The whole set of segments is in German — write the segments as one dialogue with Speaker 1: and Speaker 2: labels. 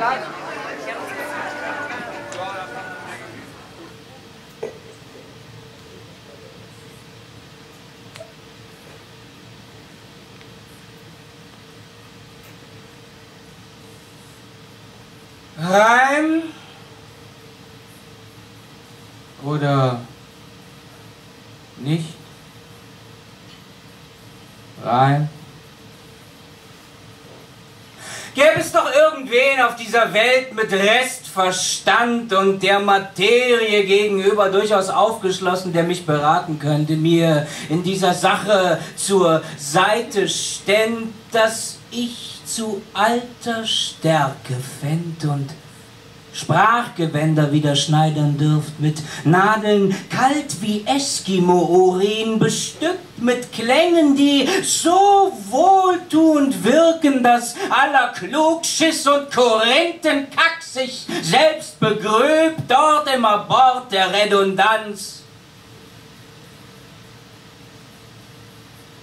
Speaker 1: Rein. Oder nicht? Rein. Irgendwen auf dieser Welt mit Restverstand und der Materie gegenüber durchaus aufgeschlossen, der mich beraten könnte, mir in dieser Sache zur Seite ständ, dass ich zu alter Stärke fänd und Sprachgewänder wieder schneidern dürft, mit Nadeln kalt wie Eskimo-Urin, bestückt mit Klängen, die so wohltuend wirken, dass aller Klugschiss und Korinthenkack sich selbst begrübt, dort im Abort der Redundanz.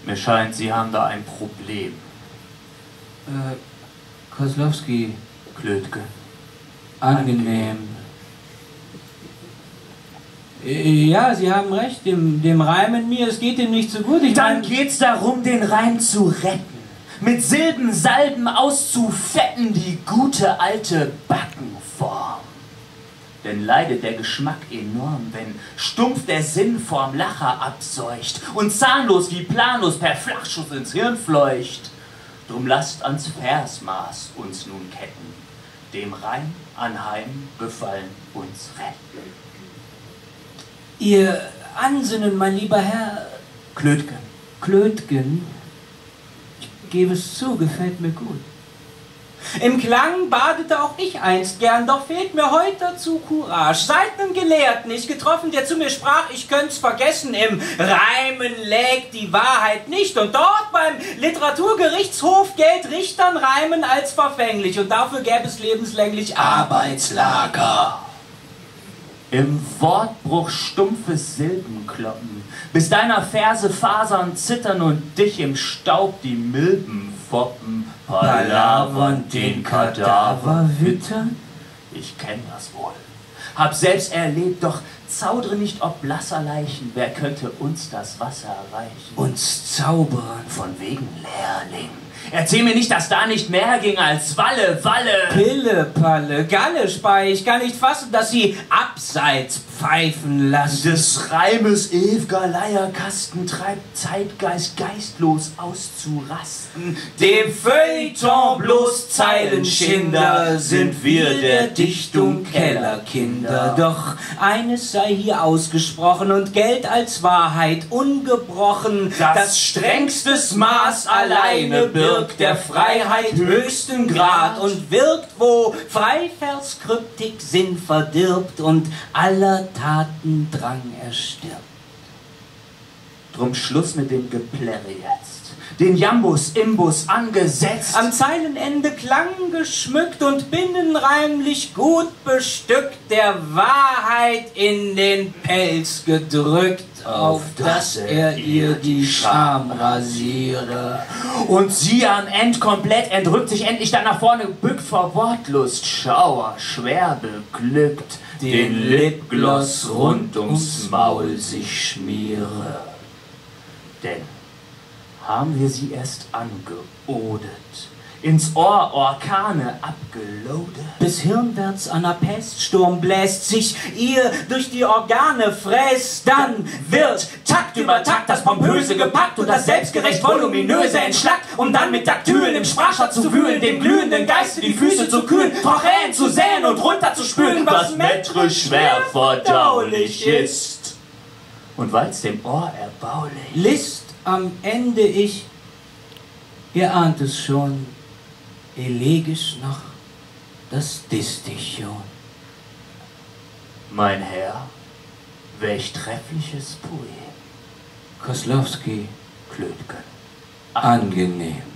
Speaker 2: Mir scheint, Sie haben da ein Problem.
Speaker 1: Äh, Kozlowski,
Speaker 2: Klötke.
Speaker 1: Angenehm. Ja, Sie haben recht, dem, dem Reimen mir, es geht ihm nicht so gut. Ich
Speaker 2: Dann
Speaker 1: mein,
Speaker 2: geht's darum, den Reim zu retten. Mit Silben, Salben auszufetten, die gute alte Backenform. Denn leidet der Geschmack enorm, wenn stumpf der Sinn vorm Lacher abseucht und zahnlos wie planlos per Flachschuss ins Hirn fleucht. Drum lasst ans Versmaß uns nun ketten, dem Reim anheim befallen uns retten.
Speaker 1: Ihr Ansinnen, mein lieber Herr
Speaker 2: Klötgen,
Speaker 1: Klötgen, ich gebe es zu, gefällt mir gut. Im Klang badete auch ich einst gern, doch fehlt mir heute dazu Courage. Seit nem Gelehrten ich getroffen, der zu mir sprach, ich könnt's vergessen, im Reimen lägt die Wahrheit nicht. Und dort beim Literaturgerichtshof gilt Richtern Reimen als verfänglich. Und dafür gäbe es lebenslänglich Arbeitslager.
Speaker 2: Im Wortbruch stumpfes Silbenkloppen, bis deiner Verse Fasern zittern und dich im Staub die Milben foppen, palavernd den Kadaver
Speaker 1: wittern?
Speaker 2: Ich kenn das wohl, hab selbst erlebt, doch zaudre nicht ob blasser Leichen, wer könnte uns das Wasser reichen?
Speaker 1: Uns zaubern.
Speaker 2: Von wegen Lehrling. Erzähl mir nicht, dass da nicht mehr ging als Walle, Walle.
Speaker 1: Pille-Palle, Galle spei, ich kann nicht fassen, dass sie abseits pfeifen lassen.
Speaker 2: Des Reimes ew'ger Leierkasten treibt Zeitgeist geistlos auszurasten.
Speaker 1: Dem Feuilleton bloß Zeilenschinder sind wir der Dichtung Kellerkinder. Doch eines sei hier ausgesprochen und Geld als Wahrheit ungebrochen. Das strengstes Maß alleine birgt der Freiheit höchsten Grad und wirkt, wo Freiverskryptik Sinn verdirbt und aller Taten Drang erstirbt.
Speaker 2: Drum Schluss mit dem Geplärre jetzt. Den Jambus, Imbus angesetzt.
Speaker 1: Am Zeilenende klang geschmückt und binnenreimlich gut bestückt, der Wahrheit in den Pelz gedrückt, auf dass er ihr die Scham rasiere.
Speaker 2: Und sie am End komplett entrückt sich endlich dann nach vorne gebückt vor Wortlust. Schauer, schwer beglückt, den Lipgloss rund ums Maul sich schmiere. Denn haben wir sie erst angeodet, ins Ohr Orkane abgelodet.
Speaker 1: Bis hirnwärts an der Peststurm bläst, sich ihr durch die Organe fräst, dann wird Takt über Takt das Pompöse gepackt und das selbstgerecht Voluminöse entschlackt, um dann mit Daktylen im Sprachschatz zu wühlen, dem glühenden Geiste die Füße zu kühlen, Trochäen zu säen und runterzuspülen,
Speaker 2: was metrisch schwer verdaulich ist. Und weil's dem Ohr erbaulich
Speaker 1: List am Ende ich, ihr ahnt es schon, elegisch noch das Distichon.
Speaker 2: Mein Herr, welch treffliches Poem.
Speaker 1: Koslowski,
Speaker 2: Klötgen.
Speaker 1: angenehm.